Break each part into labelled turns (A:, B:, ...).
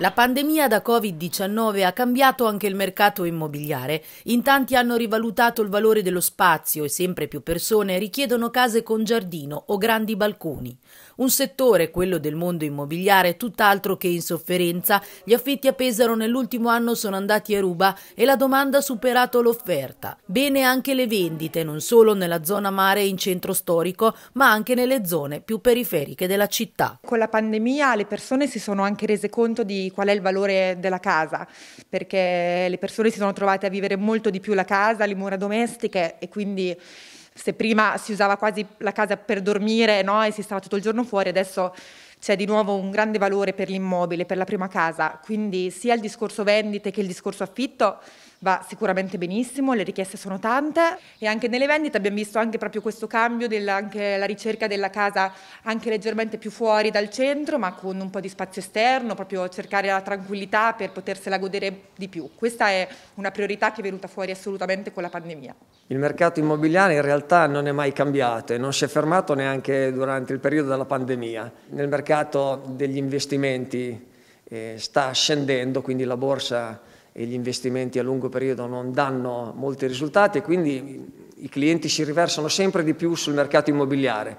A: La pandemia da Covid-19 ha cambiato anche il mercato immobiliare. In tanti hanno rivalutato il valore dello spazio e sempre più persone richiedono case con giardino o grandi balconi. Un settore, quello del mondo immobiliare, tutt'altro che in sofferenza. Gli affitti a Pesaro nell'ultimo anno sono andati a ruba e la domanda ha superato l'offerta. Bene anche le vendite, non solo nella zona mare in centro storico, ma anche nelle zone più periferiche della città.
B: Con la pandemia le persone si sono anche rese conto di qual è il valore della casa, perché le persone si sono trovate a vivere molto di più la casa, le mura domestiche e quindi se prima si usava quasi la casa per dormire no? e si stava tutto il giorno fuori, adesso c'è di nuovo un grande valore per l'immobile, per la prima casa, quindi sia il discorso vendite che il discorso affitto va sicuramente benissimo, le richieste sono tante e anche nelle vendite abbiamo visto anche proprio questo cambio, della, anche la ricerca della casa anche leggermente più fuori dal centro ma con un po' di spazio esterno, proprio cercare la tranquillità per potersela godere di più. Questa è una priorità che è venuta fuori assolutamente con la pandemia.
C: Il mercato immobiliare in realtà non è mai cambiato e non si è fermato neanche durante il periodo della pandemia. Nel mercato degli investimenti eh, sta scendendo, quindi la borsa e gli investimenti a lungo periodo non danno molti risultati e quindi i clienti si riversano sempre di più sul mercato immobiliare.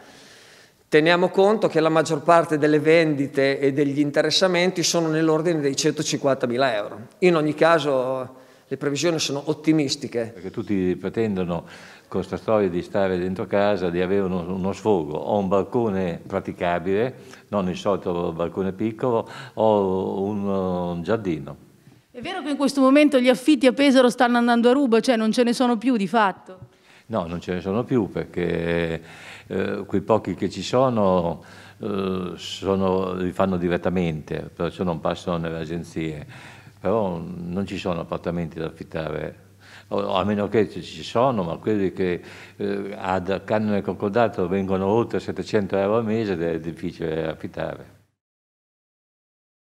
C: Teniamo conto che la maggior parte delle vendite e degli interessamenti sono nell'ordine dei 150 mila euro. In ogni caso le previsioni sono ottimistiche.
D: Perché tutti pretendono con questa storia di stare dentro casa, di avere uno, uno sfogo, o un balcone praticabile, non il solito balcone piccolo, o un, un giardino.
E: È vero che in questo momento gli affitti a Pesaro stanno andando a ruba, cioè non ce ne sono più di fatto?
D: No, non ce ne sono più perché eh, quei pochi che ci sono, eh, sono, li fanno direttamente, perciò non passano nelle agenzie, però non ci sono appartamenti da affittare, o, a meno che ci sono, ma quelli che eh, ad canone concordato vengono oltre 700 euro al mese è difficile affittare.